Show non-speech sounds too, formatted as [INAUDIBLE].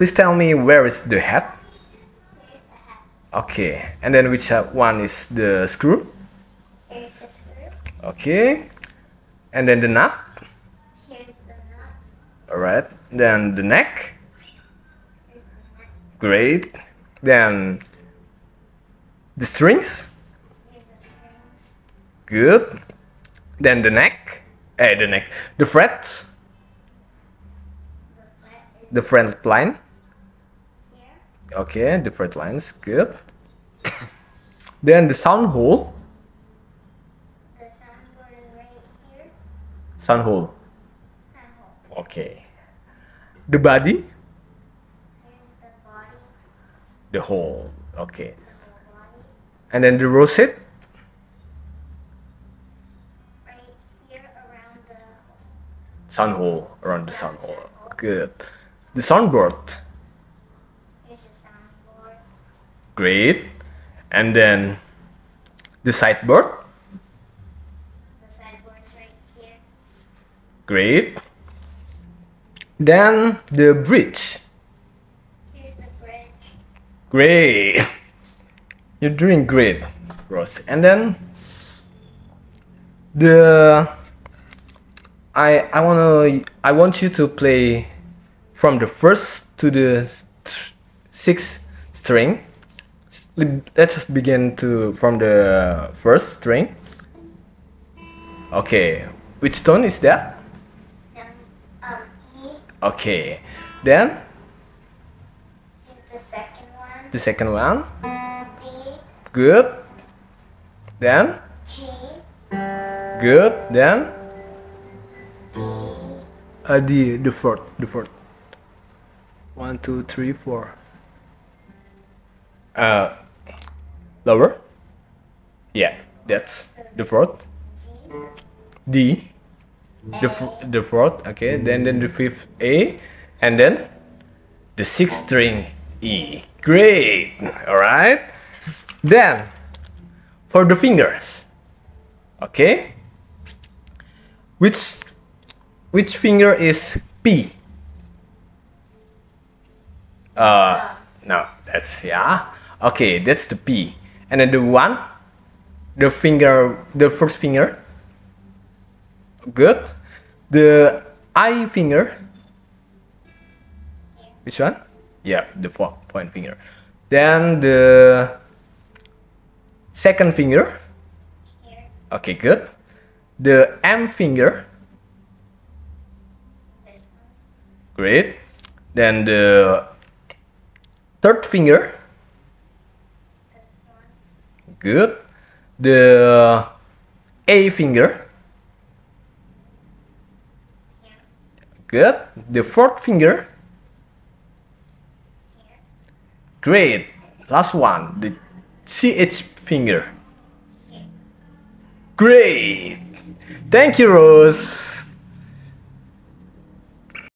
Please tell me where is the head? Okay, and then which uh, one is the screw? Okay, and then the nut. Here's the nut. Alright, then the neck. Great. Then the strings. Good. Then the neck. Eh, the neck. The frets. The fret line. Okay, the fret lines. Good. then the sound hole. The soundboard is right here. Sound hole. Sound hole. Okay. The body. Here's the body. The hole. Okay. The body. And then the rosette. Right here around the Sound hole. Around the sound hole. Good. The soundboard. here's the soundboard. Great. And then the sideboard. The sideboard's right here. Great. Then the bridge. Here's the bridge. Great. [LAUGHS] You're doing great, Rose. And then the I I wanna I want you to play from the first to the sixth string. Let's begin to from the first string. Okay, which tone is that? Um, E. Okay, then the second one. the second one. B. Good. Then G. good. Then D. uh, the the fourth the fourth. One two three four. Uh, lower. Yeah, that's the fourth. D. The the fourth. Okay. Then then the fifth A, and then the sixth string E. Great. All right. Then for the fingers. Okay. Which which finger is P? Uh, no, that's yeah. Okay, that's the P. And then the one, the finger, the first finger. Good. The I finger. Which one? Yeah, the point finger. Then the second finger. Here. Okay, good. The M finger. Great. Then the third finger. Good. The A finger. Good. The fourth finger. Great. Last one. The CH finger. Great. Thank you, Rose.